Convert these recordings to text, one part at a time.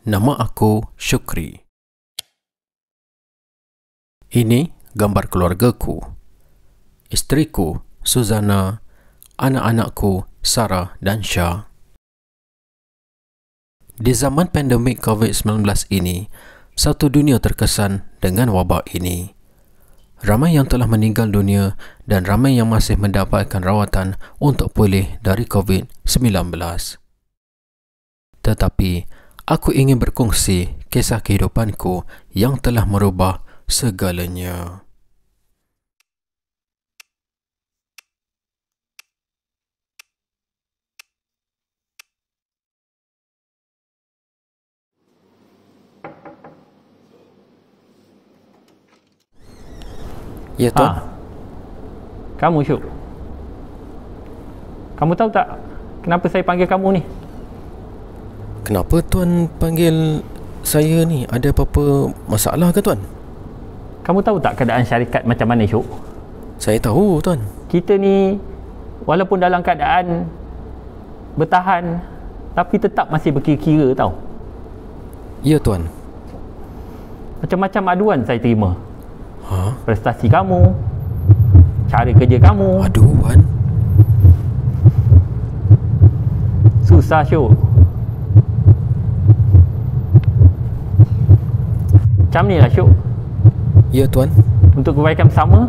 Nama aku Syukri. Ini gambar keluargaku. Isteriku, Suzana, anak-anakku, Sarah dan Syah. Di zaman pandemik COVID-19 ini, satu dunia terkesan dengan wabak ini. Ramai yang telah meninggal dunia dan ramai yang masih mendapatkan rawatan untuk pulih dari COVID-19. Tetapi, aku ingin berkongsi kisah kehidupanku yang telah merubah segalanya. Ya, Tuan. Ha. Kamu Syuk. Kamu tahu tak kenapa saya panggil kamu ni? Kenapa Tuan panggil saya ni? Ada apa-apa masalah ke Tuan? Kamu tahu tak keadaan syarikat macam mana Syuk? Saya tahu Tuan. Kita ni walaupun dalam keadaan bertahan tapi tetap masih berkira-kira tau. Ya Tuan. Macam-macam aduan saya terima. Ha? Prestasi kamu, cara kerja kamu, Aduan? susah Syuk. Macam ni lah Syuk. Ya Tuan. Untuk kebaikan bersama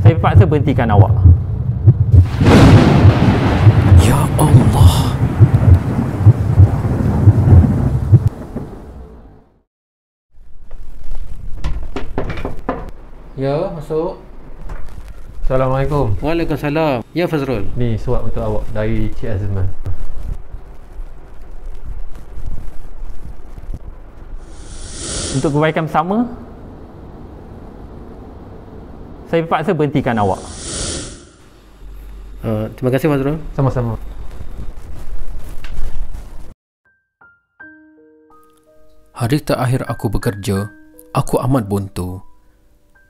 Saya terpaksa berhentikan awak Ya Allah. Ya, masuk. Assalamualaikum. Waalaikumsalam. Ya Fazrul. Ni suap untuk awak dari Cik Azman. Untuk kebaikan bersama Saya terpaksa berhentikan awak Uh, terima kasih Fazrul. Sama-sama. Hari terakhir aku bekerja, aku amat buntu.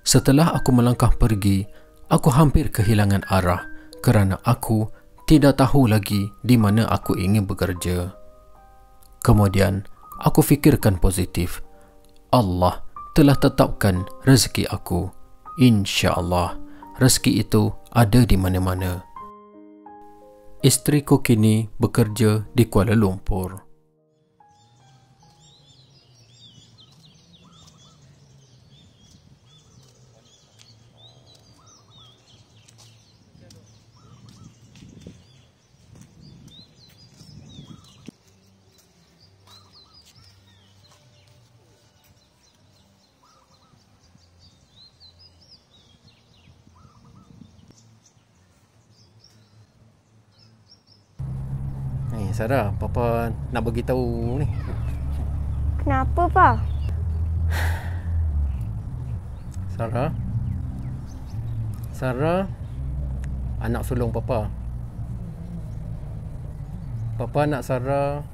Setelah aku melangkah pergi, aku hampir kehilangan arah kerana aku tidak tahu lagi di mana aku ingin bekerja. Kemudian, aku fikirkan positif. Allah telah tetapkan rezeki aku. Insya-Allah, rezeki itu ada di mana-mana. Isteriku kini bekerja di Kuala Lumpur. Ni Sarah, papa nak bagi tahu ni. Kenapa, Pa? Sarah. Sarah anak sulung papa. Papa nak Sarah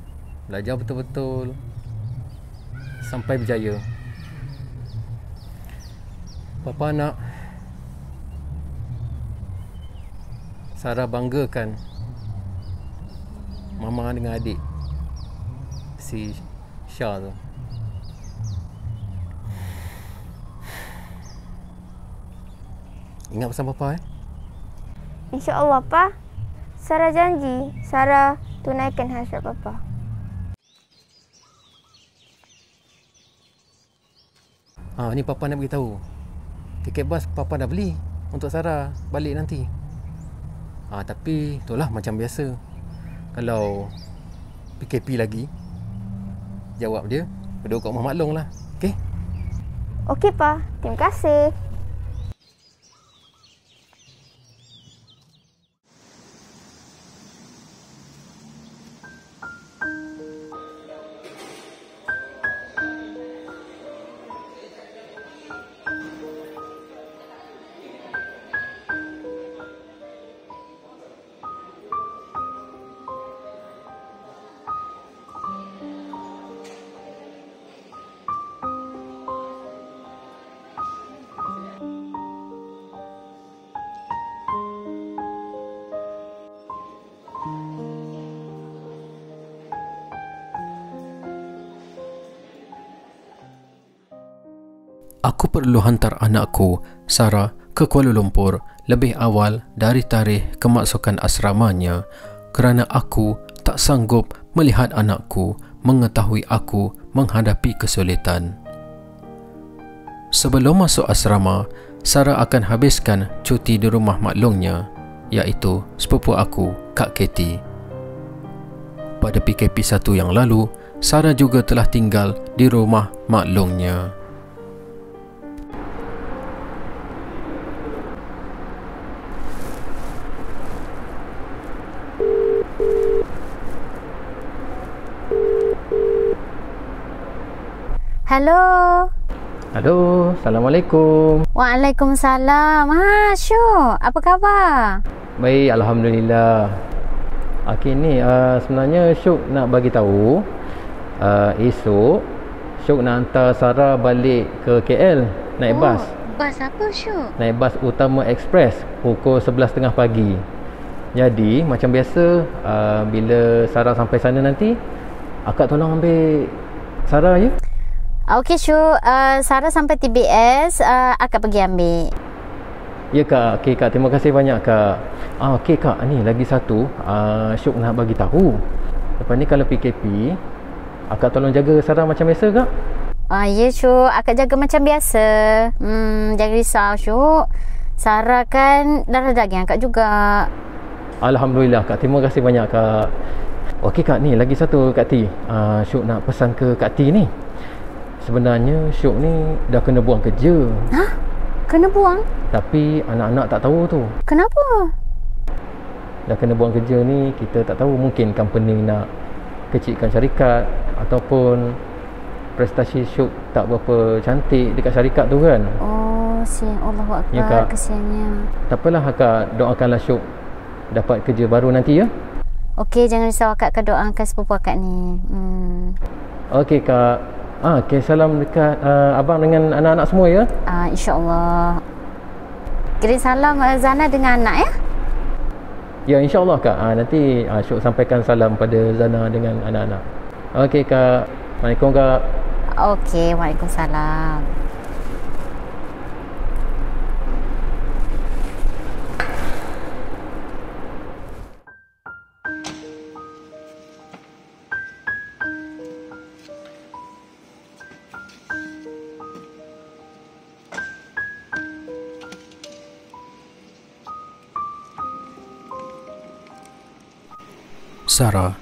belajar betul-betul sampai berjaya. Papa nak Sarah banggakan mama dengan adik si Syah tu. Ingat pesan papa eh? InsyaAllah, Pa. Sarah janji, Sarah tunaikan hasrat Papa. Ha, ni papa nak beritahu. Tiket bas papa dah beli untuk Sarah balik nanti. Ha, tapi itulah macam biasa. Kalau PKP lagi, jawab dia, duduk kat rumah maklong lah. Okey? Okey, Pa. Terima kasih. Aku perlu hantar anakku, Sarah, ke Kuala Lumpur lebih awal dari tarikh kemasukan asramanya kerana aku tak sanggup melihat anakku mengetahui aku menghadapi kesulitan. Sebelum masuk asrama, Sarah akan habiskan cuti di rumah maklongnya iaitu sepupu aku, Kak Katie. Pada PKP 1 yang lalu, Sarah juga telah tinggal di rumah maklongnya. Hello. Halo, Assalamualaikum. Waalaikumsalam. Ha, Syuk. Apa khabar? Baik, Alhamdulillah. Okey ni uh, sebenarnya Syuk nak bagi tahu uh, esok Syuk nak hantar Sarah balik ke KL naik oh, bas. Bas apa, Syuk? Naik bas utama ekspres pukul 11.30 pagi. Jadi macam biasa uh, bila Sarah sampai sana nanti akak tolong ambil Sarah ya. Okey, Syuk. Uh, Sarah sampai TBS. Uh, akak pergi ambil. Ya kak, okey kak, terima kasih banyak kak. Ah okey kak, ni lagi satu, uh, Syuk nak bagi tahu. Lepas ni kalau PKP, akak tolong jaga Sarah macam biasa kak? Ah, ya, Syuk. Akak jaga macam biasa. Hmm, jangan risau, Syuk. Sarah kan darah daging akak juga. Alhamdulillah kak, terima kasih banyak kak. Okey kak, ni lagi satu Kak T. Uh, Syuk nak pesan ke Kak T ni. Sebenarnya Syuk ni dah kena buang kerja. Hah? Kena buang? Tapi anak-anak tak tahu tu. Kenapa? Dah kena buang kerja ni kita tak tahu mungkin company nak kecilkan syarikat ataupun prestasi Syuk tak berapa cantik dekat syarikat tu kan. Oh, sian Allah Akbar. Ya, Kak. Kesiannya. Tak apalah akak doakanlah Syuk dapat kerja baru nanti ya. Okey, jangan risau akak akan doakan sepupu akak ni. Hmm. Okey kak. Ah, okay, salam dekat uh, abang dengan anak-anak semua ya. Ah, InsyaAllah. Kirim salam uh, Zana dengan anak ya? Ya insyaAllah kak. Ah, nanti ah, Syuk sampaikan salam pada Zana dengan anak-anak. Okey kak. Assalamualaikum kak. Okey, Waalaikumsalam. Sarah,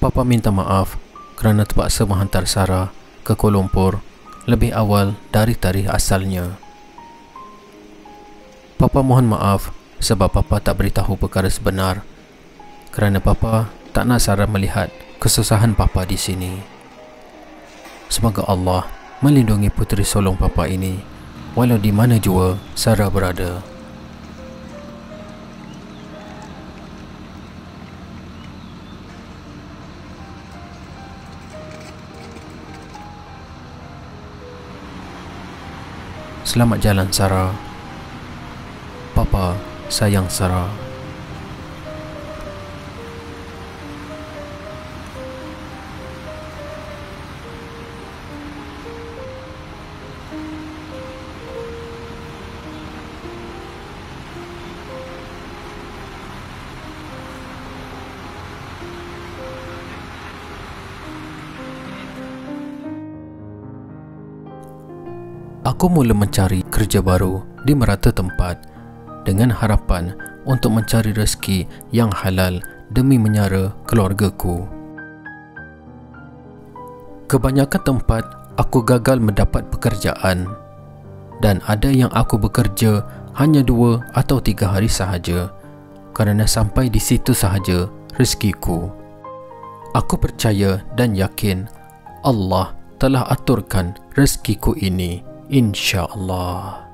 Papa minta maaf kerana terpaksa menghantar Sarah ke Kuala Lumpur lebih awal dari tarikh asalnya. Papa mohon maaf sebab Papa tak beritahu perkara sebenar kerana Papa tak nak Sarah melihat kesusahan Papa di sini. Semoga Allah melindungi puteri sulung Papa ini walau di mana jua Sarah berada. Selamat jalan Sarah. Papa sayang Sarah. Aku mula mencari kerja baru di merata tempat dengan harapan untuk mencari rezeki yang halal demi menyara keluargaku. Kebanyakan tempat aku gagal mendapat pekerjaan dan ada yang aku bekerja hanya dua atau tiga hari sahaja kerana sampai di situ sahaja rezekiku. Aku percaya dan yakin Allah telah aturkan rezekiku ini insya-Allah.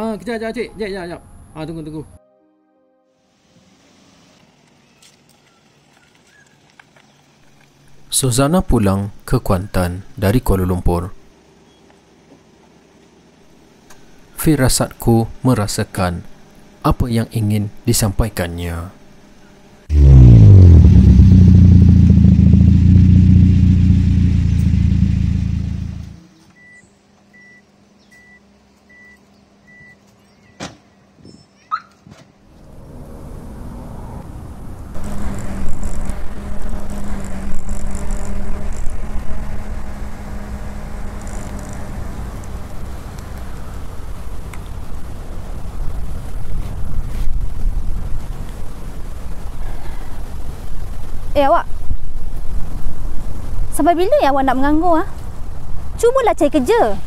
Ah, kejap, kejap, cik. Kejap, kejap, kejap. Ah, tunggu, tunggu. Suzana pulang ke Kuantan dari Kuala Lumpur. Firasatku merasakan apa yang ingin disampaikannya. Eh awak Sampai bila ya awak nak menganggur ha? Cubalah cari kerja